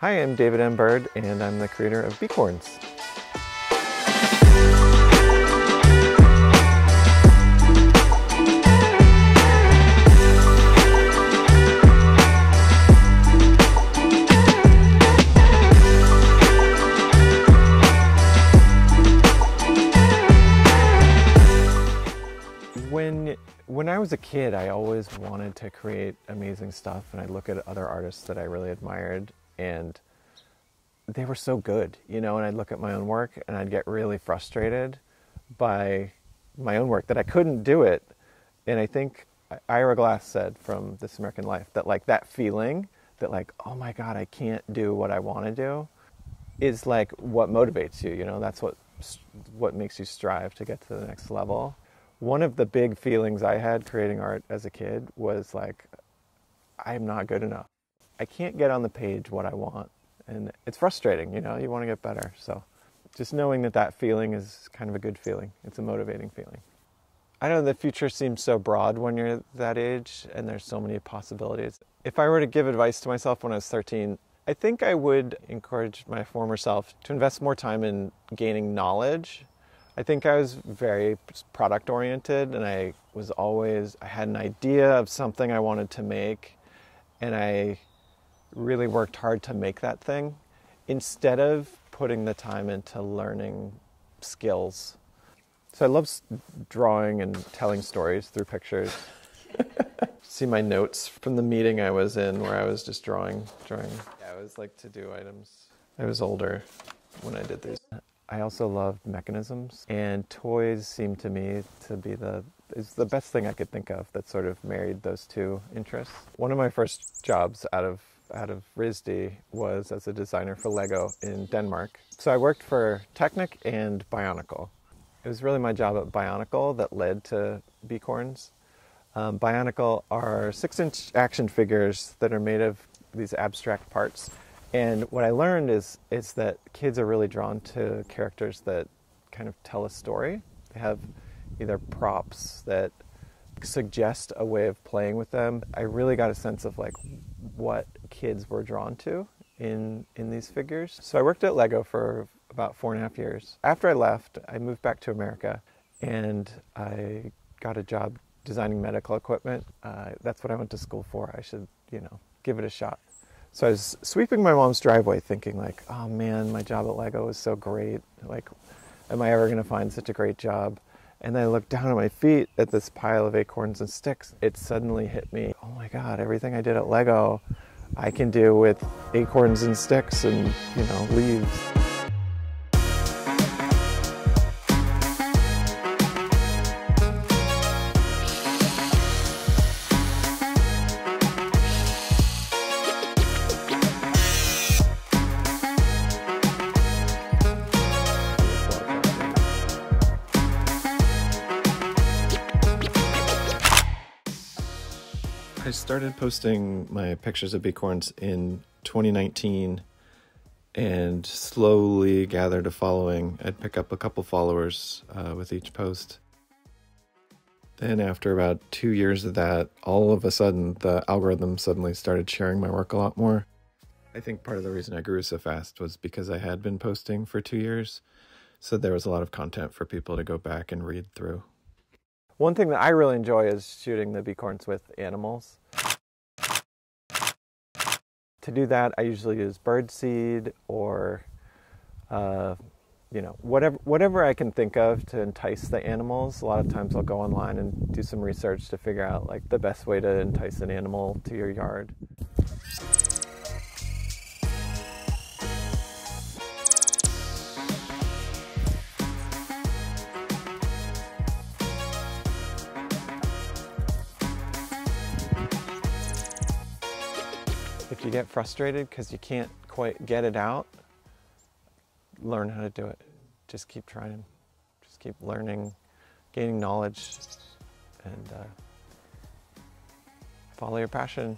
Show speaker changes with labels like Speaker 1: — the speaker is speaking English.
Speaker 1: Hi, I'm David M. Bird, and I'm the creator of Becorns. When when I was a kid, I always wanted to create amazing stuff, and I'd look at other artists that I really admired, and they were so good, you know. And I'd look at my own work, and I'd get really frustrated by my own work that I couldn't do it. And I think Ira Glass said from This American Life that like that feeling that like, oh my God, I can't do what I want to do, is like what motivates you. You know, that's what what makes you strive to get to the next level one of the big feelings I had creating art as a kid was like, I'm not good enough. I can't get on the page what I want. And it's frustrating, you know, you want to get better. So just knowing that that feeling is kind of a good feeling, it's a motivating feeling. I know the future seems so broad when you're that age and there's so many possibilities. If I were to give advice to myself when I was 13, I think I would encourage my former self to invest more time in gaining knowledge I think I was very product oriented and I was always, I had an idea of something I wanted to make and I really worked hard to make that thing instead of putting the time into learning skills. So I love drawing and telling stories through pictures. See my notes from the meeting I was in where I was just drawing, drawing. Yeah, I was like to do items. I was older when I did these. I also loved mechanisms, and toys seemed to me to be the is the best thing I could think of that sort of married those two interests. One of my first jobs out of out of RISD was as a designer for Lego in Denmark. So I worked for Technic and Bionicle. It was really my job at Bionicle that led to Becorns. Um, Bionicle are six-inch action figures that are made of these abstract parts and what I learned is is that kids are really drawn to characters that kind of tell a story. They have either props that suggest a way of playing with them. I really got a sense of like what kids were drawn to in in these figures. So I worked at Lego for about four and a half years. After I left, I moved back to America, and I got a job designing medical equipment. Uh, that's what I went to school for. I should, you know, give it a shot. So I was sweeping my mom's driveway thinking like, oh man, my job at Lego is so great. Like, am I ever going to find such a great job? And I looked down at my feet at this pile of acorns and sticks. It suddenly hit me, oh my God, everything I did at Lego, I can do with acorns and sticks and, you know, leaves. I started posting my pictures of Becorns in 2019 and slowly gathered a following. I'd pick up a couple followers uh, with each post. Then, after about two years of that, all of a sudden the algorithm suddenly started sharing my work a lot more. I think part of the reason I grew so fast was because I had been posting for two years, so there was a lot of content for people to go back and read through. One thing that I really enjoy is shooting the becorns with animals. To do that, I usually use bird seed or, uh, you know, whatever whatever I can think of to entice the animals. A lot of times, I'll go online and do some research to figure out like the best way to entice an animal to your yard. If you get frustrated because you can't quite get it out, learn how to do it. Just keep trying. Just keep learning, gaining knowledge, and uh, follow your passion.